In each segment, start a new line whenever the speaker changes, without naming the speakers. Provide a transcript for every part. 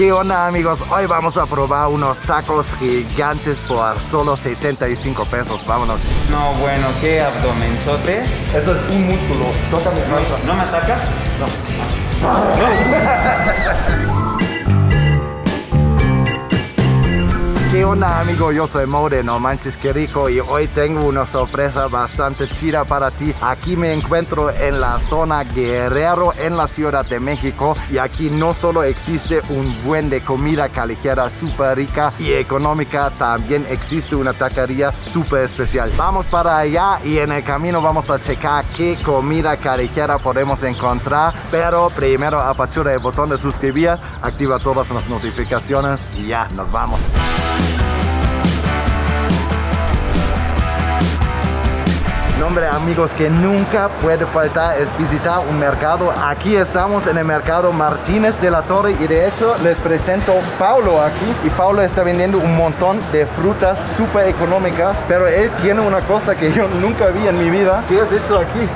¿Qué onda amigos? Hoy vamos a probar unos tacos gigantes por solo 75 pesos. Vámonos.
No, bueno, qué abdomenzote.
Eso es un músculo. Panza.
¿No me ataca?
¿Qué onda amigo? Yo soy Mode, no manches qué rico y hoy tengo una sorpresa bastante chida para ti. Aquí me encuentro en la zona Guerrero en la Ciudad de México y aquí no solo existe un buen de comida callejera súper rica y económica, también existe una taquería súper especial. Vamos para allá y en el camino vamos a checar qué comida callejera podemos encontrar, pero primero apachura el botón de suscribir, activa todas las notificaciones y ya, nos vamos. Nombre amigos que nunca puede faltar es visitar un mercado. Aquí estamos en el mercado Martínez de la Torre y de hecho les presento Paulo aquí y Paulo está vendiendo un montón de frutas súper económicas, pero él tiene una cosa que yo nunca vi en mi vida. ¿Qué es esto aquí?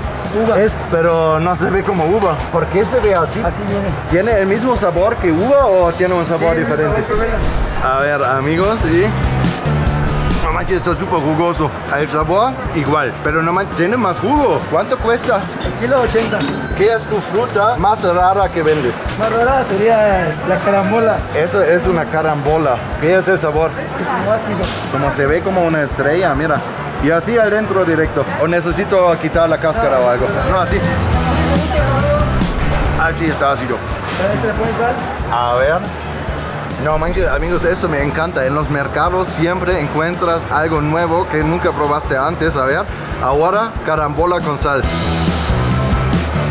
Uva. Es, pero no se ve como uva. ¿Por qué se ve así?
Así viene.
¿Tiene el mismo sabor que uva o tiene un sabor diferente? A ver, amigos, y. Manches, está súper jugoso. El sabor, igual. Pero no manches, tiene más jugo. ¿Cuánto cuesta?
Kilo 80.
¿Qué es tu fruta más rara que vendes?
Más rara sería la carambola.
Eso es una carambola. ¿Qué es el sabor?
Como ácido.
Como se ve como una estrella, mira. Y así adentro directo. O necesito quitar la cáscara o algo. No, así. Así está ácido.
¿Sabes qué le pones sal?
A ver. No manches, amigos, eso me encanta. En los mercados siempre encuentras algo nuevo que nunca probaste antes. A ver, ahora carambola con sal.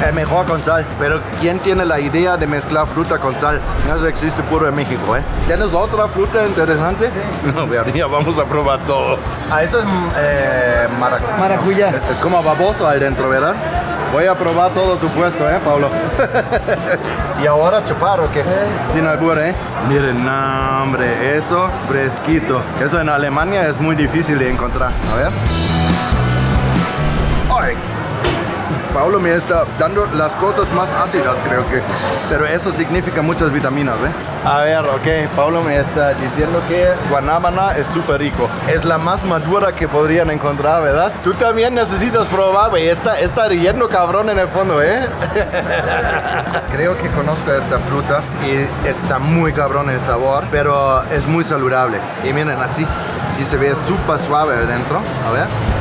Es mejor con sal, pero ¿quién tiene la idea de mezclar fruta con sal? Eso existe puro en México, ¿eh? ¿Tienes otra fruta interesante? No, ya vamos a probar todo. Ah, eso es eh, marac-
Maracuyá.
Es, es como baboso ahí dentro, ¿verdad? Voy a probar todo tu puesto, ¿eh, Pablo? y ahora chupar, ¿o qué? Sin albur, ¿eh? Miren, no, hombre, eso fresquito. Eso en Alemania es muy difícil de encontrar. A ver. ¡Ay! Pablo me está dando las cosas más ácidas, creo que. Pero eso significa muchas vitaminas, ¿eh? A ver, ok. Pablo me está diciendo que guanábana es súper rico. Es la más madura que podrían encontrar, ¿verdad? Tú también necesitas probar, güey. Está, está riendo cabrón en el fondo, ¿eh? creo que conozco esta fruta y está muy cabrón el sabor, pero es muy saludable. Y miren, así. Sí se ve súper suave adentro. A ver.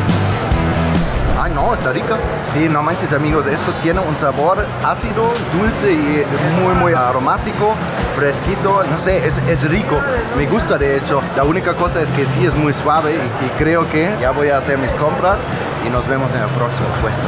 No, está rica. Sí, no manches, amigos. Esto tiene un sabor ácido, dulce y muy, muy aromático, fresquito. No sé, es, es rico. Me gusta, de hecho. La única cosa es que sí es muy suave y, y creo que ya voy a hacer mis compras y nos vemos en el próximo puesto.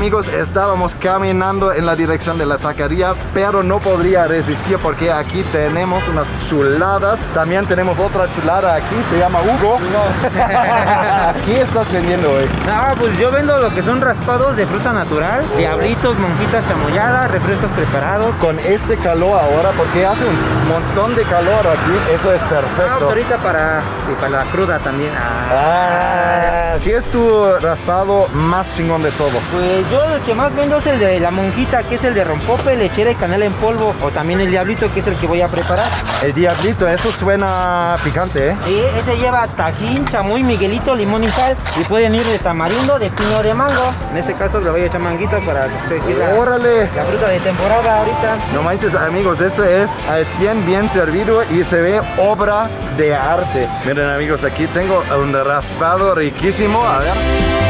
Amigos, estábamos caminando en la dirección de la taquería, pero no podría resistir porque aquí tenemos unas chuladas. También tenemos otra chulada aquí, se llama Hugo. ¿Qué estás vendiendo hoy?
Ah, pues yo vendo lo que son raspados de fruta natural, diablitos, monjitas chamoyadas, refrescos preparados.
Con este calor ahora, porque hace un montón de calor aquí, eso es
Ah, pues
perfecto.
ahorita para, sí, para la cruda también. Ah.
Ah, ¿Qué es tu raspado más chingón de todo?
Pues yo el que más vendo es el de la monjita, que es el de rompope, lechera y canela en polvo. O también el diablito, que es el que voy a preparar.
El diablito, eso suena picante, ¿eh?
Y ese lleva tajín, chamoy, miguelito, limón y sal. Y pueden ir de tamarindo, de piño de mango. En este caso le voy a echar manguito para seguir la,
Órale.
la fruta de temporada ahorita.
No manches amigos, esto es al 100 bien servido y se ve obra de arte. Miren amigos, aquí tengo un raspado riquísimo, a ver.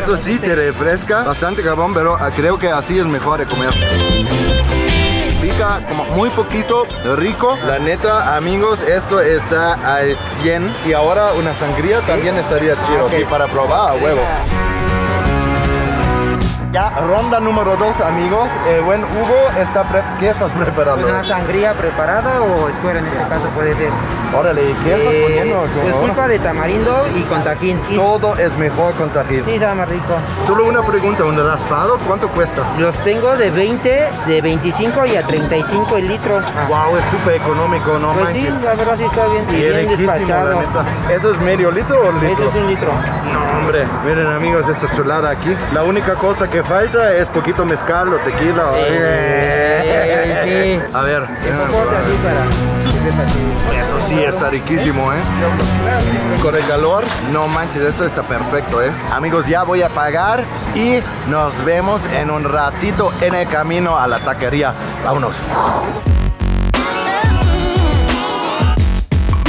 Eso sí te refresca bastante cabrón, pero ah, creo que así es mejor de comer. Pica como muy poquito, rico. La neta, amigos, esto está al 100. Y ahora una sangría también estaría chido,
ok.
sí, para probar a huevo. Ya, ronda número 2, amigos. El buen Hugo está ¿Qué estás preparando?
Una sangría preparada o escuela en este caso puede ser.
Órale, ¿y ¿qué estás
Eh,
poniendo?
pues pulpa de tamarindo y con tajín.
Todo es mejor con tajín.
Sí, sabe más rico.
Solo una pregunta, ¿un raspado cuánto cuesta?
Los tengo de 20, de 25 y a 35 el litro. Ah,
Wow, es súper económico, no
Pues sí,
manches.
la verdad sí está bien. Y bien despachado.
¿Eso es medio litro o litro?
Ese es un litro.
No, hombre. Miren, amigos, esta chulada aquí. La única cosa que que falta es poquito mezcal o tequila.
sí.
A ver. Eso sí está riquísimo, ¿eh? Con el calor, no manches, eso está perfecto, ¿eh? Amigos, ya voy a pagar y nos vemos en un ratito en el camino a la taquería. Vámonos.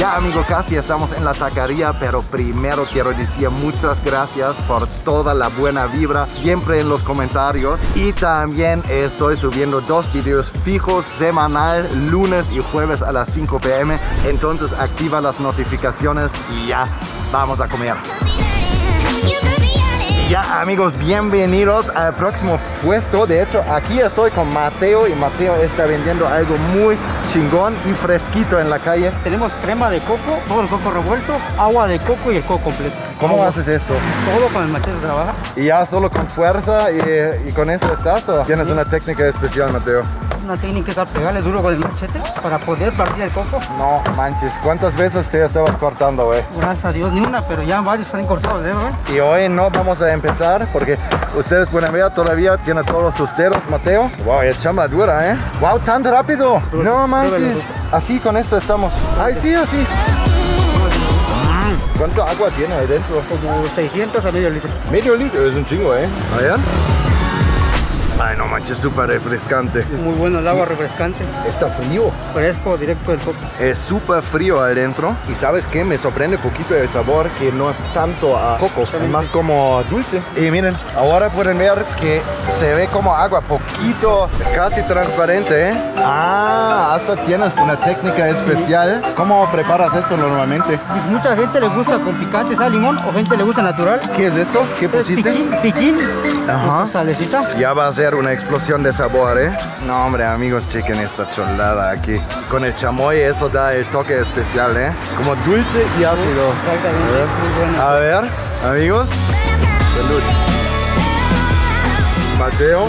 Ya amigo, casi estamos en la taquería, pero primero quiero decir muchas gracias por toda la buena vibra siempre en los comentarios y también estoy subiendo dos videos fijos semanal, lunes y jueves a las 5 pm, entonces activa las notificaciones y ya vamos a comer. Ya amigos, bienvenidos al próximo puesto. De hecho, aquí estoy con Mateo y Mateo está vendiendo algo muy chingón y fresquito en la calle.
Tenemos crema de coco, todo el coco revuelto, agua de coco y el coco completo.
¿Cómo
Agua.
haces esto?
Todo con el machete trabaja.
¿Y ya solo con fuerza y, y con eso estás o tienes una técnica especial, Mateo?
Una técnica es pegarle duro con el machete para poder partir el coco.
No manches, ¿cuántas veces te estabas cortando, güey?
Gracias a Dios, ni una, pero ya varios están cortados, ¿eh, güey?
Y hoy no vamos a empezar porque ustedes pueden ver todavía tiene todos sus dedos, Mateo. Wow, es chamba dura, ¿eh? Wow, tan rápido. No manches. Así con esto estamos. Ay, sí, así. ¿Cuánto agua tiene ahí dentro?
Como 600 a medio litro.
Medio litro, es un chingo, ¿eh? A ver. Ay, no manches, súper refrescante.
Muy bueno el agua refrescante,
Está frío.
fresco, directo del coco.
Es súper frío adentro. Y sabes qué? Me sorprende un poquito el sabor que no es tanto a coco, es más como dulce. Y miren, ahora pueden ver que se ve como agua, poquito, casi transparente. ¿eh? Ah, hasta tienes una técnica especial. ¿Cómo preparas eso normalmente?
Pues mucha gente le gusta con picante, sal, limón, o gente le gusta natural.
¿Qué es esto? ¿Qué
Es
pusiste?
piquín, piquín,
Ajá.
salecita.
Ya va a ser una explosión de sabor, ¿eh? No, hombre, amigos, chequen esta cholada aquí. Con el chamoy eso da el toque especial, ¿eh? Como dulce y ácido.
Exactamente, muy bueno.
A ver, amigos. Salud. Mateo,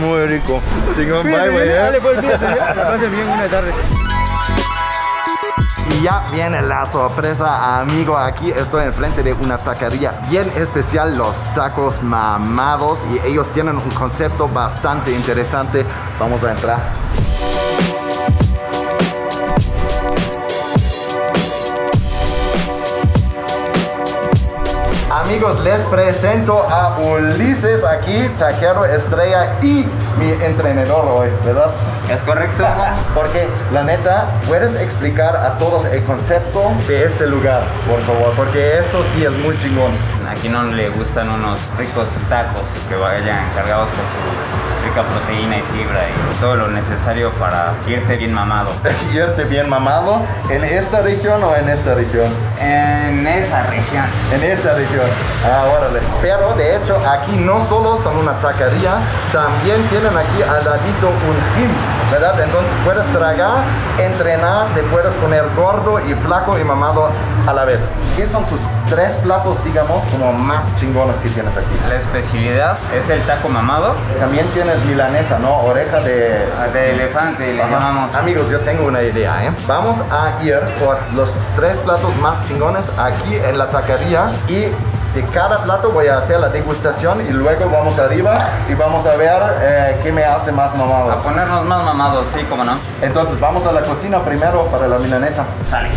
muy rico. Chingón, bye, güey. ¿eh?
Dale, pues, la pasen bien, buena tarde.
Y ya viene la sorpresa, amigo. Aquí estoy enfrente de una taquería bien especial, los tacos mamados. Y ellos tienen un concepto bastante interesante. Vamos a entrar. Amigos, les presento a Ulises aquí, taquero estrella y mi entrenador hoy, ¿verdad?
Es correcto.
Porque la neta, puedes explicar a todos el concepto de este lugar, por favor, porque esto sí es muy chingón.
Aquí no le gustan unos ricos tacos que vayan cargados con su rica proteína y fibra y todo lo necesario para irte bien mamado.
Irte bien mamado en esta región o en esta región.
En esa región.
En esta región. Ah, órale. Pero de hecho, aquí no solo son una taquería, también tienen aquí al ladito un gym, ¿verdad? Entonces puedes tragar, entrenar, te puedes poner gordo y flaco y mamado a la vez. ¿Qué son tus tres platos, digamos, como más chingones que tienes aquí?
La especialidad es el taco mamado
También tienes milanesa, ¿no? Oreja de...
de elefante, le llamamos.
Amigos, yo tengo una idea, ¿eh? Vamos a ir por los tres platos más chingones aquí en la taquería y de cada plato voy a hacer la degustación y luego vamos arriba y vamos a ver eh, qué me hace más
A
mamado.
ponernos más mamados, sí, como no.
Entonces vamos a la cocina primero para la milanesa.
Sale.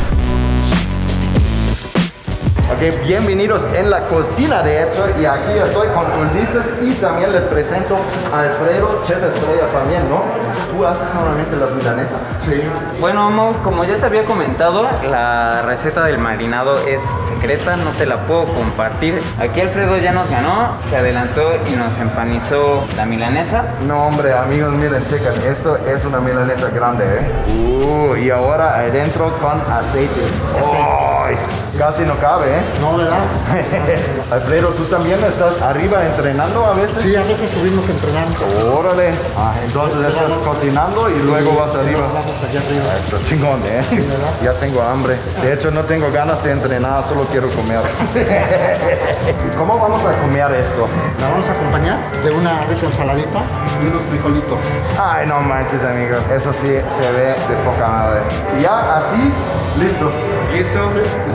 Ok, bienvenidos en la cocina de hecho y aquí estoy con Ulises y también les presento a Alfredo, chef estrella también, ¿no? ¿Tú haces normalmente las milanesas? Sí.
Bueno, Mo, como ya te había comentado, la receta del marinado es secreta, no te la puedo compartir. Aquí Alfredo ya nos ganó, se adelantó y nos empanizó la milanesa.
No, hombre, amigos, miren, chequen, esto es una milanesa grande, ¿eh? Uh, y ahora adentro con aceite. ¡Ay! Casi no cabe, ¿eh?
No, ¿verdad?
Alfredo, ¿tú también estás arriba entrenando a veces?
Sí, a veces subimos entrenando.
Órale. Ah, entonces estás cocinando y luego vas arriba.
Vamos allá arriba.
Esto chingón, ¿eh? Ya tengo hambre. De hecho, no tengo ganas de entrenar, solo quiero comer. ¿Y cómo vamos a comer esto?
La vamos a acompañar de una rica ensaladita y unos frijolitos.
Ay, no manches, amigos. Eso sí se ve de poca madre. Y ya así, listo.
¿Listo?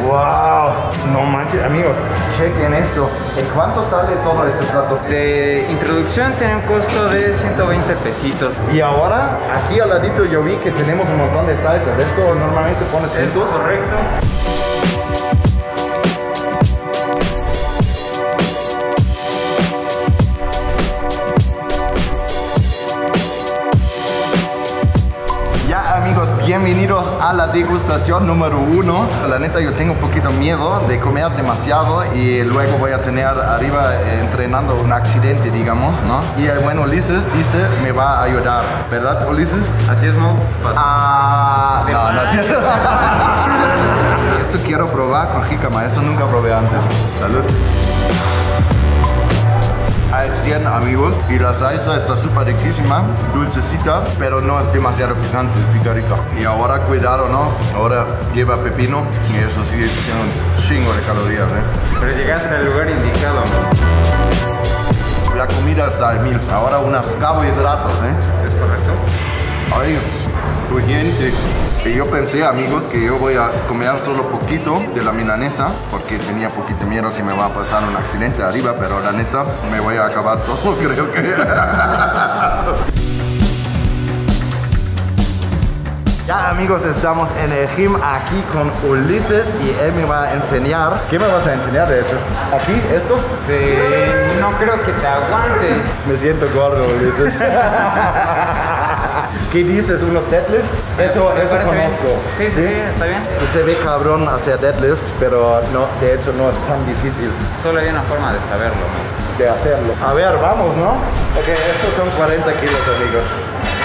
¡Wow! No manches, amigos, chequen esto. ¿En cuánto sale todo este plato?
De introducción tiene un costo de 120 pesitos.
Y ahora, aquí al ladito yo vi que tenemos un montón de salsas. Esto normalmente pones
Es
juntos.
correcto.
Bienvenidos a la degustación número uno. La neta yo tengo un poquito miedo de comer demasiado y luego voy a tener arriba eh, entrenando un accidente, digamos, ¿no? Y el buen Ulises dice me va a ayudar, ¿verdad Ulises?
Así es, Mo. Pasa.
Ah, no, no es cierto. Esto quiero probar con jícama, eso nunca probé antes. Salud. Al 100 amigos y la salsa está súper riquísima, dulcecita, pero no es demasiado picante, pica rica. Y ahora cuidado, ¿no? Ahora lleva pepino y eso sí tiene un chingo de calorías, ¿eh?
Pero llegaste al lugar indicado.
La comida está al mil. Ahora unas carbohidratos, ¿eh?
¿Es correcto?
Ay, crujiente. Y yo pensé, amigos, que yo voy a comer solo poquito de la milanesa, porque tenía poquito miedo que me va a pasar un accidente arriba, pero la neta, me voy a acabar todo, creo que. Ya amigos, estamos en el gym aquí con Ulises y él me va a enseñar. ¿Qué me vas a enseñar de hecho? ¿Aquí? ¿Esto?
Eh, no creo que te aguante.
Me siento gordo, Ulises. ¿Qué dices? ¿Unos deadlifts? Eso,
¿Me
eso
parece bien?
conozco.
Sí, sí, sí, está bien.
Que se ve cabrón hacer deadlifts, pero no, de hecho no es tan difícil
Solo hay una forma de saberlo. ¿no?
de hacerlo. A ver, vamos, ¿no? Ok, estos son 40 kilos, amigos.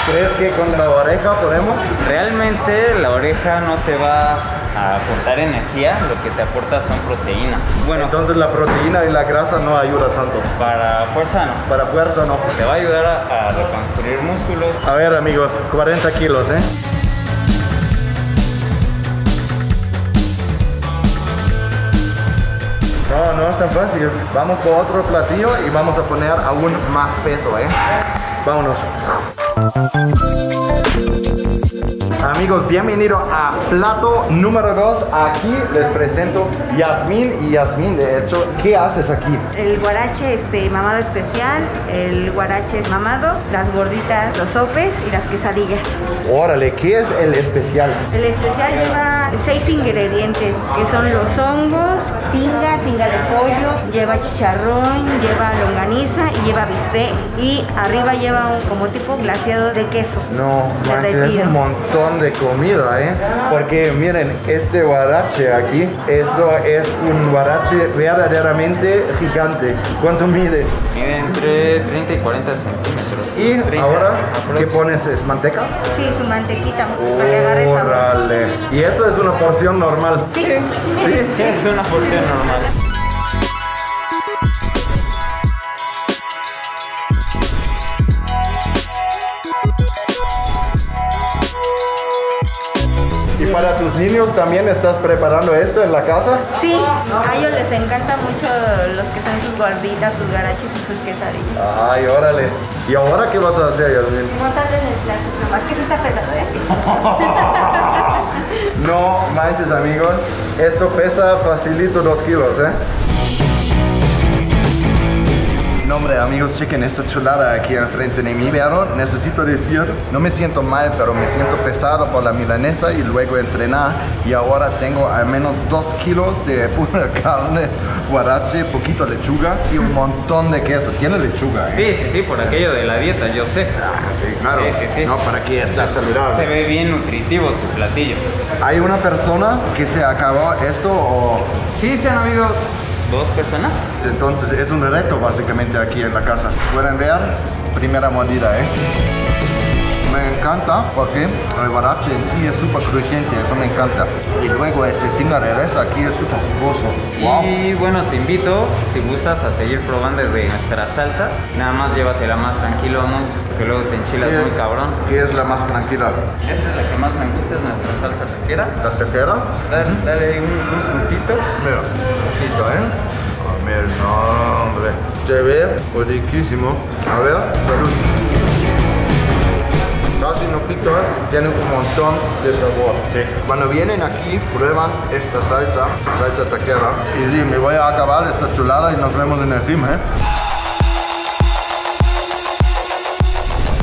¿Crees que con la oreja podemos?
Realmente la oreja no te va a aportar energía, lo que te aporta son proteínas. Bueno,
Entonces la proteína y la grasa no ayuda tanto.
para fuerza no.
Para fuerza no.
Te va a ayudar a, a reconstruir músculos.
A ver, amigos, 40 kilos, ¿eh? No, no es tan fácil. Vamos por otro platillo y vamos a poner aún más peso, ¿eh? Vámonos. Amigos, bienvenido a plato número 2. Aquí les presento Yasmín y Yasmín, de hecho, ¿qué haces aquí?
El guarache este, mamado especial, el guarache mamado, las gorditas, los sopes y las quesadillas.
Órale, ¿qué es el especial?
El especial lleva seis ingredientes, que son los hongos, tinga, tinga de pollo, lleva chicharrón, lleva longaniza y lleva bistec. Y arriba lleva un como tipo glaseado de queso.
No, manches, es un montón de comida, ¿eh? Porque miren, este guarache aquí, eso es un guarache verdaderamente gigante. ¿Cuánto mide?
Mide entre 30 y 40 centímetros.
Y
30
ahora. ¿qué pones? ¿Es manteca?
Sí, su mantequita, para que agarre sabor.
Y eso es una porción normal.
Sí.
Sí, sí, es una porción normal.
¿Y para tus niños también estás preparando esto en la casa?
Sí, a ellos les encanta mucho los que son sus gorditas, sus garaches y sus quesadillas.
Ay, órale. ¿Y ahora qué vas a hacer, Yasmin?
Montarles el plato, nomás que sí está pesado, ¿eh?
No manches, amigos. Esto pesa facilito dos kilos, ¿eh? No, hombre, amigos, chequen esta chulada aquí enfrente de mí. Vieron, necesito decir, no me siento mal, pero me siento pesado por la milanesa y luego entrenar. Y ahora tengo al menos dos kilos de pura carne, guarache, poquito lechuga y un montón de queso. Tiene lechuga, ¿eh?
Sí, sí, sí, por aquello de la dieta, yo sé.
Sí, claro.
Sí, sí, sí.
No, para que esté
Se
saludable.
ve bien nutritivo tu platillo.
¿Hay una persona que se acabó esto o...?
Sí, se han habido dos personas.
Entonces es un reto básicamente aquí en la casa. Pueden ver, primera mordida, ¿eh? Me encanta porque el barache en sí es súper crujiente, eso me encanta. Y luego este tinga de res aquí es súper jugoso. Wow.
Y bueno, te invito, si gustas, a seguir probando de nuestras salsas. Nada más llévatela más tranquilo, ¿no? Porque luego te enchilas
¿Qué-
muy cabrón.
¿Qué es la más tranquila?
Esta es la que más me gusta, es nuestra salsa taquera.
¿La tequera?
Dale, dale un, un puntito.
Mira, poquito, ¿eh? A ver, no, hombre. Se ve riquísimo. A ver, salud. Casi no pica, ¿eh? tiene un montón de sabor. Cuando vienen aquí, prueban esta salsa, salsa taquera. Y sí, me voy a acabar esta chulada y nos vemos en el gym, ¿eh?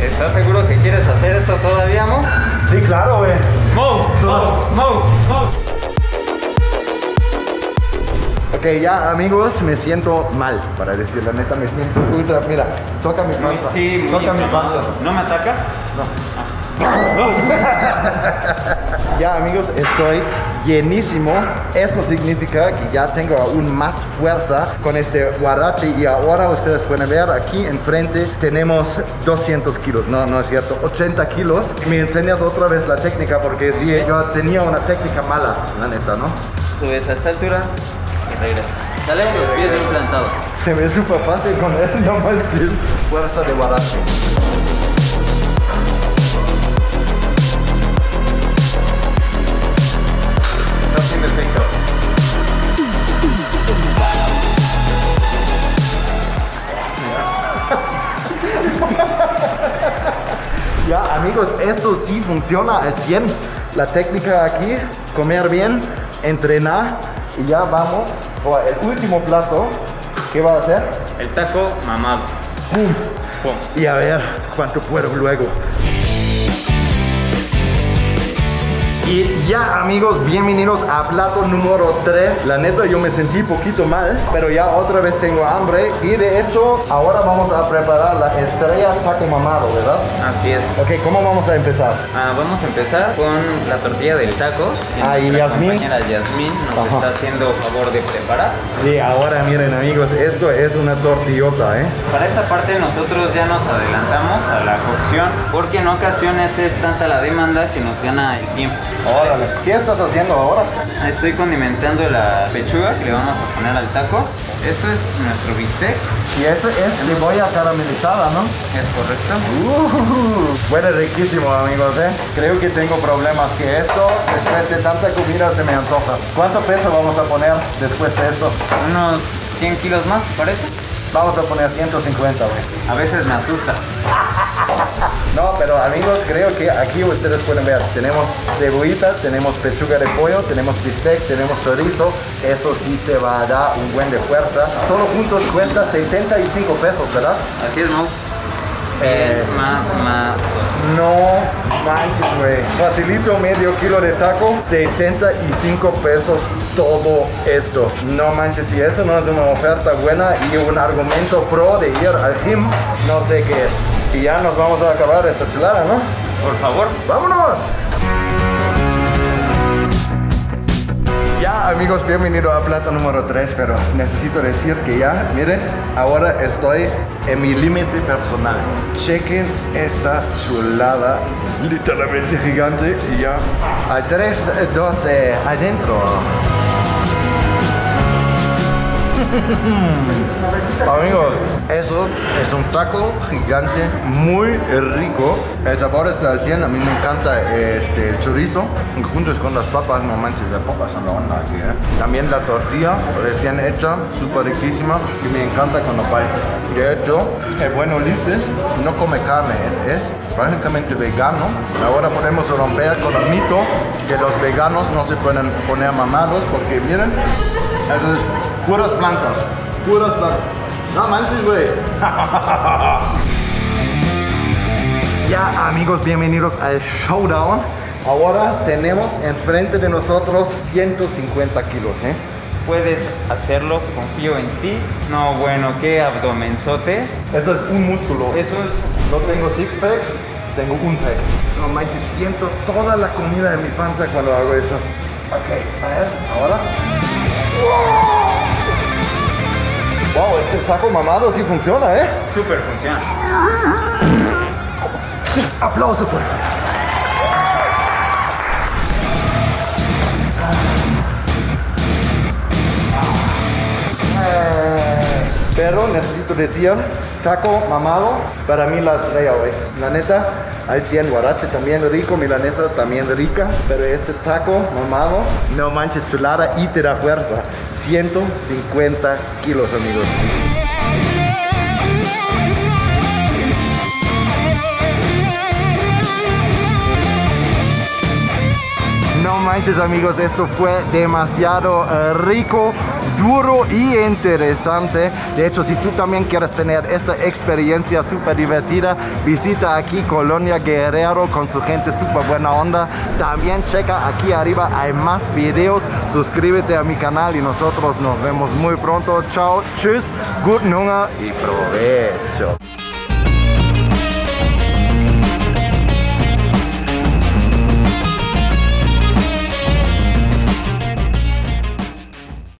¿Estás seguro que quieres hacer esto todavía, Mo?
Sí, claro, güey.
Mo, Mo, Mo, Mo.
Ok, ya amigos, me siento mal, para decir la neta, me siento ultra. Mira, toca mi panza.
Sí,
toca mi
inflamado.
panza.
¿No me ataca?
Ya amigos, estoy llenísimo. Eso significa que ya tengo aún más fuerza con este guarate y ahora ustedes pueden ver aquí enfrente tenemos 200 kilos. No, no es cierto, 80 kilos. ¿Me enseñas otra vez la técnica? Porque sí, yo tenía una técnica mala, la neta, ¿no?
Subes a esta altura y regresa. Sale los pies bien plantados.
Se me súper fácil con él, no manches. Fuerza de guarate. Esto sí funciona al 100. La técnica aquí, comer bien, entrenar y ya vamos por el último plato. ¿Qué va a hacer?
El taco mamado.
¡Pum!
Pum.
Y a ver cuánto puedo luego. Y ya amigos, bienvenidos a plato número 3. La neta yo me sentí poquito mal, pero ya otra vez tengo hambre. Y de hecho, ahora vamos a preparar la estrella taco mamado, ¿verdad?
Así es.
Ok, ¿cómo vamos a empezar?
Ah, vamos a empezar con la tortilla del taco.
Ah, y Yasmín.
compañera Yasmín nos
Ajá.
está haciendo favor de preparar.
Y ahora miren amigos, esto es una tortillota, ¿eh?
Para esta parte nosotros ya nos adelantamos a la cocción porque en ocasiones es tanta la demanda que nos gana el tiempo.
Órale. ¿Qué estás haciendo ahora?
Estoy condimentando la pechuga que le vamos a poner al taco. Esto es nuestro bistec,
Y esto es cebolla caramelizada, ¿no?
es correcto.
Uh, huele riquísimo amigos, ¿eh? Creo que tengo problemas que esto, después de tanta comida, se me antoja. ¿Cuánto peso vamos a poner después de esto?
Unos 100 kilos más, parece.
Vamos a poner 150, güey.
A veces me asusta.
No, pero amigos, creo que aquí ustedes pueden ver, tenemos cebollita, tenemos pechuga de pollo, tenemos bistec, tenemos chorizo, eso sí te va a dar un buen de fuerza. Solo juntos cuesta 75 pesos, ¿verdad?
Así es, Mau.
Eh.
Ma.
No manches, güey. Facilito medio kilo de taco, 75 pesos todo esto. No manches, si eso no es una oferta buena y un argumento pro de ir al gym, no sé qué es. Y ya nos vamos a acabar esta chulada, ¿no?
Por favor.
¡Vámonos! Amigos, bienvenido a plato número 3, pero necesito decir que ya, miren, ahora estoy en mi límite personal. Chequen esta chulada, literalmente gigante, y ya. A 3, 2, eh, adentro. Amigos, eso es un taco gigante, muy rico. El sabor está al 100. A mí me encanta este, el chorizo. Juntos con las papas, no manches, las papas son la onda aquí. ¿eh? También la tortilla recién hecha, súper riquísima. Y me encanta con palta. De hecho, el buen Ulises no come carne, es prácticamente vegano. Ahora podemos romper con el mito que los veganos no se pueden poner mamados porque miren, eso es puras plantas. Puras plantas. No manches, güey. Ya, amigos, bienvenidos al Showdown. Ahora tenemos enfrente de nosotros 150 kilos, ¿eh?
Puedes hacerlo, confío en ti. No, bueno, qué abdomenzote.
Eso es un músculo.
Eso es
No tengo six pack, tengo un pack. No manches, siento toda la comida de mi panza cuando hago eso. Ok, a ver, ahora. Wow, este taco mamado sí funciona, ¿eh?
súper funciona.
Aplauso, por favor. Eh, Pero necesito decir, taco mamado, para mí la estrella, güey. La neta, al 100 guarache también rico, milanesa también rica, pero este taco mamado, no manches, chulada y te da fuerza. 150 kilos, amigos. Amigos, esto fue demasiado eh, rico, duro y interesante. De hecho, si tú también quieres tener esta experiencia súper divertida, visita aquí Colonia Guerrero con su gente súper buena onda. También checa aquí arriba, hay más videos. Suscríbete a mi canal y nosotros nos vemos muy pronto. Chao, tschüss, good nunga y provecho.